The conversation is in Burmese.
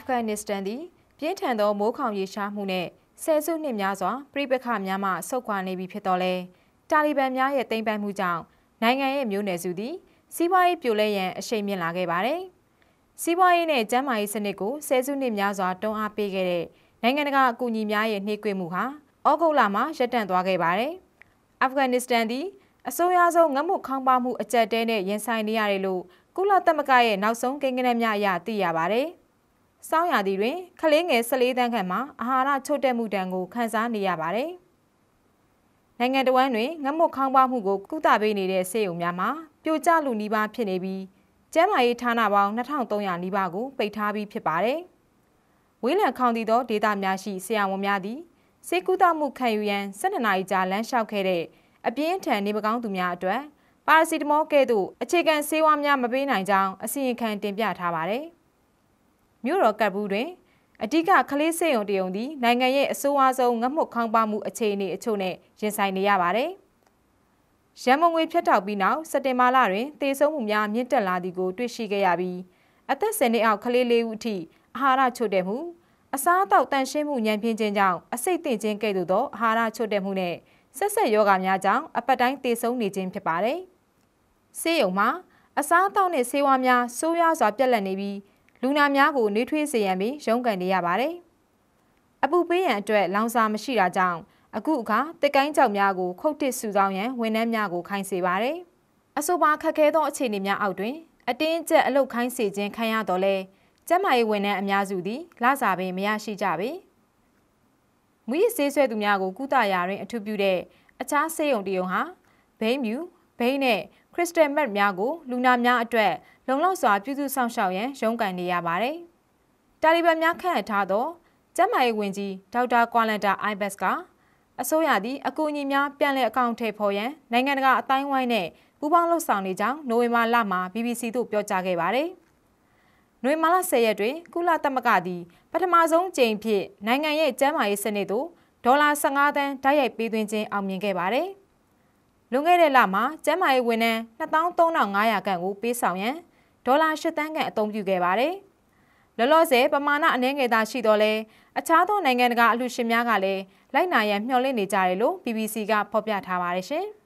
ဖဂန်နစ္စတန်သည်ပြင်းထန်သောမိုးခေါင်ရေရှားမှုနဲ့ဆယ်စုနှစ်များစွာပြိပခများမှဆုတ်ခွာနေပြီဖြစ်တော်လဲတာလီဘန်များရဲ့တိမ်ပိုင်မှုကြောင့်နိုင်ငံရဲ့မျိုးနွယ်စုသည်စီးပွားရေးပြိုလဲရန်အရှိန်မြင့်လာခဲ့ပါတယ်။စီးပွားရေးနဲ့ကျန်းမာရေးစနစ်ကိုဆယ်စုနှစ်များစွာတွန်းအားပေးခဲ့တဲ့နိုင်ငံတကာအကူအညီများရဲ့နှိကွေးမှုဟာဩဂုတ်လမှာရပ်တန့်သွားခဲ့ပါတယ်။အာဖဂန်နစ္စတန်သည်အစိုးရဆုံးငတ်မှုခေါင်းပါမှုအကြက်တဲနဲ့ရင်ဆိုင်နေရတယ်လို့ကုလသမဂ္ဂရဲ့နောက်ဆုံးကိန်းဂဏန်းများအရသိရပါတယ်။ စောင်းရာသီတွင်ခလေးငယ်14တန်းခန့်မှာအာဟာရချို့တဲ့မှုတံကိုခံစားနေရပါတယ်။နိုင်ငံတော်ဝန်တွင်ငတ်မှုခေါင်းပါမှုကိုကုသပေးနေတဲ့စေယုံများမှာပြိုကျလူနီးပါးဖြစ်နေပြီးကျန်းမာရေးဌာနပေါင်း2300နီးပါးကိုပိတ်ထားပြီးဖြစ်ပါတယ်။ဝေးလံခေါင်တည်သောဒေသများရှိဆရာဝန်များသည်စေကူတာမှုခံယူရန်12နာရီကြာလမ်းလျှောက်ခဲ့တဲ့အပြင်းထန်နေမကောင်းသူများအတွက်ပါရာစီတမောကဲ့သို့အခြေခံဆေးဝါးများမပေးနိုင်ကြောင်းအစီရင်ခံတင်ပြထားပါတယ်။ မြို့တော်ကတ်ဘူးတွင်အဓိကကလေးစေယုံတယုံသည်နိုင်ငံရဲ့အဆိုးအဆုံးငတ်မှုခေါင်းပါမှုအခြေအနေအချို့နဲ့ရင်ဆိုင်နေရပါတယ်။ရန်မုံငွေဖြတ်တောက်ပြီးနောက်စက်တင်ဘာလတွင်တေဆုံးမှုများမြင့်တက်လာသည်ကိုတွေ့ရှိခဲ့ရပြီးအသက်10နှစ်အောက်ကလေးလေးဦးအထိအာဟာရချို့တဲ့မှုအစားအသောက်တန်ရှင်းမှုညံပြင်းခြင်းကြောင့်အစိတ်သင့်ခြင်းကဲ့သို့သောအာဟာရချို့တဲ့မှုနဲ့ဆက်ဆက်ယောဂများကြောင့်အပတ်တိုင်းတည်ဆုံနေခြင်းဖြစ်ပါတယ်။ဆေးရုံမှာအစားအသောက်နဲ့ဆေးဝါးများဆိုးရွားစွာပြက်လက်နေပြီး လူနာများကိုနှွေးထွေးစေရန်ပြီးရုန်းကန်နေရပါတယ်။အပူပေးရန်အတွက်လောင်စာမရှိတာကြောင့်အခုအခါတက်ကိုင်းကြောက်များကိုခုတ်တစ်စုဆောင်ရန်ဝန်ထမ်းများကိုခိုင်းစေပါတယ်။အဆိုပါခက်ခဲသောအခြေအနေများအောက်တွင်အတင်းကျပ်အလုတ်ခိုင်းစေခြင်းခံရတော့လဲကျန်းမာရေးဝန်ထမ်းအများစုသည်လစာပင်မရရှိကြပေ။မူရစ်ဆေးဆွဲသူများကိုကုသရာတွင်အထူးပြုတဲ့အခြားဆေးရုံတရုံဟာဘိန်းမြူ ဘိန်းနဲ့ခရစ်စတယ်မက်များကိုလူနာများအတွက်လုံလောက်စွာပြုစုဆောင်ရှောက်ရန်ရုန်းကန်နေရပါတယ်။တာလီဘန်များခန့်အပ်ထားသောကျန်းမာရေးဝန်ကြီးဒေါက်တာကွာလန်တာအိုင်ဘက်စ်ကအစိုးရသည်အကူအညီများပြန်လည်အကောင့်ထည့်ဖော်ရန်နိုင်ငံတကာအတိုင်းဝိုင်းနဲ့ပူးပေါင်းလှုပ်ဆောင်နေကြောင်းနိုဝင်ဘာလမှာ BBC သို့ပြောကြားခဲ့ပါတယ်။နွေမာလ10ရက်တွင်ကုလသမဂ္ဂသည်ပထမဆုံးကြိမ်ဖြစ်နိုင်ငံရဲ့ကျန်းမာရေးစနစ်သို့ဒေါ်လာ15သန်းတိုက်ရိုက်ပေးသွင်းခြင်းအောင်မြင်ခဲ့ပါတယ်။ လွန်ခဲ့တဲ့လမှာကျန်းမာရေးဝန်ထမ်း23,500ခန့်ကိုပေးဆောင်ရန်ဒေါ်လာ10သန်းခန့်အသုံးပြုခဲ့ပါတယ်။လောလောဆယ်ပမာဏအနည်းငယ်သာရှိတော့လဲအခြားသောနိုင်ငံတကာအလှူရှင်များကလည်းလိုက်နာရန်မျှော်လင့်နေကြတယ်လို့ BBC ကဖော်ပြထားပါတယ်ရှင်။